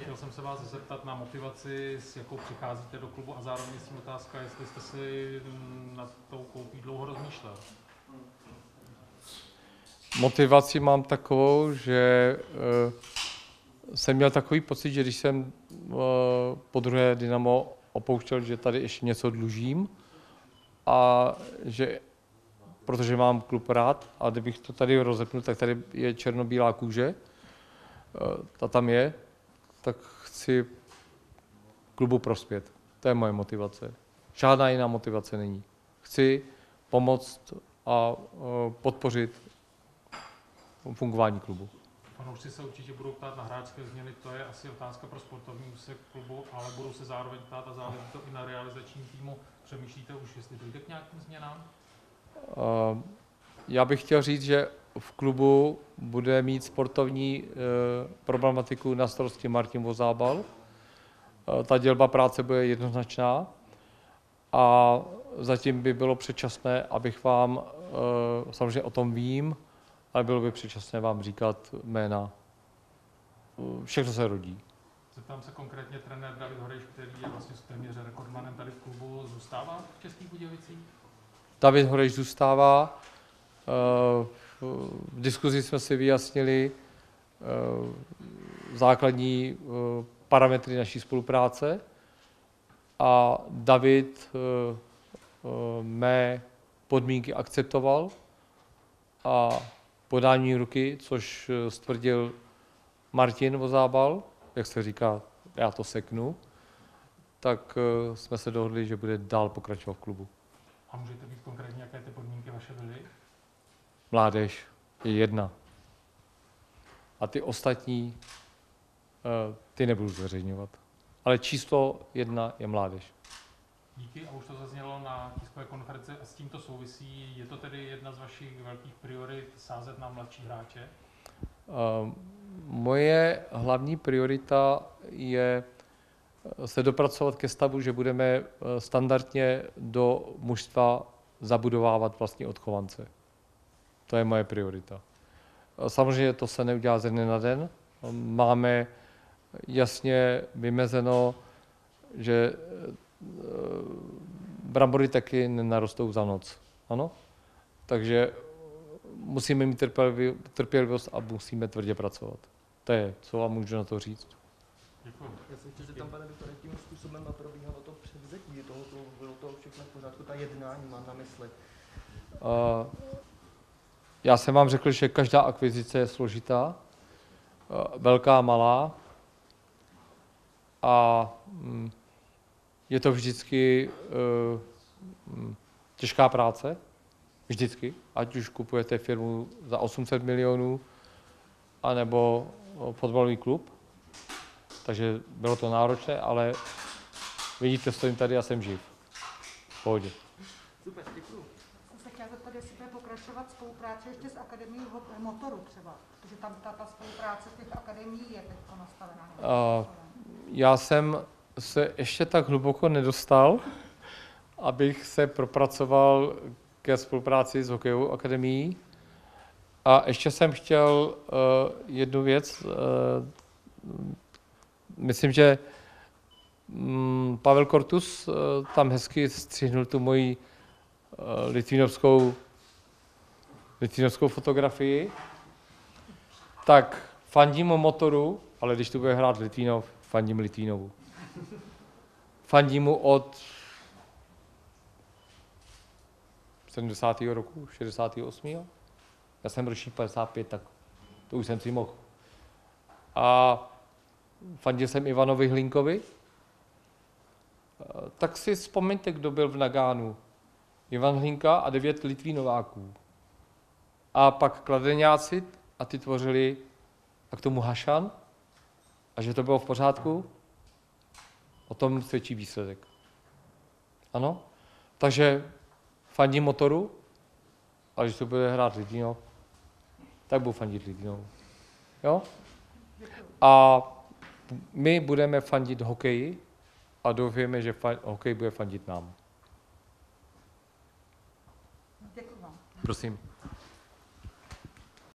chtěl jsem se vás zeptat na motivaci, s jakou přicházíte do klubu a zároveň s tím otázka, jestli jste si mm, nad tou koupí dlouho rozmýšlel. Motivaci mám takovou, že uh, jsem měl takový pocit, že když jsem uh, po druhé Dynamo opouštěl, že tady ještě něco dlužím a že protože mám klub rád a kdybych to tady rozepnul, tak tady je černobílá kůže, uh, ta tam je, tak chci klubu prospět. To je moje motivace. Žádná jiná motivace není. Chci pomoct a uh, podpořit fungování klubu. Fanoušci se určitě budou ptát na hráčské změny, to je asi otázka pro sportovní úsek klubu, ale budou se zároveň ptát a záleží to i na realizačním týmu. Přemýšlíte už, jestli dojde k nějakým změnám? Uh, já bych chtěl říct, že v klubu bude mít sportovní uh, problematiku na starosti Martin Vozábal. Uh, ta dělba práce bude jednoznačná a zatím by bylo předčasné, abych vám, uh, samozřejmě o tom vím, ale bylo by předčasné vám říkat jména. Všechno se rodí. Zeptám se konkrétně trenér David Horejš, který je vlastně téměř rekordmanem tady v klubu, zůstává v Českých Budějovicích? David Horejš zůstává. V diskuzi jsme si vyjasnili základní parametry naší spolupráce a David mé podmínky akceptoval a podání ruky, což stvrdil Martin Vozábal, jak se říká, já to seknu, tak jsme se dohodli, že bude dál pokračovat v klubu. A můžete být konkrétně, jaké ty podmínky vaše byly? Mládež je jedna. A ty ostatní, ty nebudu zveřejňovat. Ale číslo jedna je mládež. Díky, a už to zaznělo na tiskové konferenci a s tímto souvisí. Je to tedy jedna z vašich velkých priorit sázet na mladší hráče? Uh, moje hlavní priorita je se dopracovat ke stavu, že budeme standardně do mužstva zabudovávat vlastní odchovance. To je moje priorita. Samozřejmě to se neudělá ze dne na den. Máme jasně vymezeno, že brambory taky nenarostou za noc. Ano? Takže musíme mít trpělivost a musíme tvrdě pracovat. To je, co vám můžu na to říct. Děkuji. Já se ještě zeptám, pane doktore, jakým způsobem probíhalo to převzetí tohoto, bylo to všechno v pořádku, ta jednání mám na mysli. Uh, já jsem vám řekl, že každá akvizice je složitá, uh, velká, malá a um, je to vždycky uh, těžká práce, vždycky, ať už kupujete firmu za 800 milionů, anebo fotbalový klub. Takže bylo to náročné, ale vidíte, stojím tady a jsem živ. V pohodě. Super, děkuji. Zeptat, jestli bude pokračovat spolupráce ještě s Akademií motoru třeba, protože tam ta, ta spolupráce těch akademií je teď nastavená. Uh, já jsem se ještě tak hluboko nedostal, abych se propracoval ke spolupráci s hokejovou akademií. A ještě jsem chtěl uh, jednu věc. Uh, myslím, že um, Pavel Kortus uh, tam hezky střihnul tu moji litvínovskou, litvínovskou fotografii. Tak fandím motoru, ale když tu bude hrát Litvínov, fandím Litvínovu. Fandím mu od 70. roku, 68. Já jsem ročník 55, tak to už jsem si mohl. A fandil jsem Ivanovi Hlinkovi. Tak si vzpomeňte, kdo byl v Nagánu. Ivan Hlinka a devět Litvínováků. A pak Kladeňáci a ty tvořili a k tomu Hašan. A že to bylo v pořádku, o tom svědčí výsledek. Ano? Takže fandím motoru, ale když to bude hrát Lidinov, tak budu fandit Lidinov. Jo? A my budeme fandit hokeji a doufujeme, že hokej bude fandit nám. Prosím.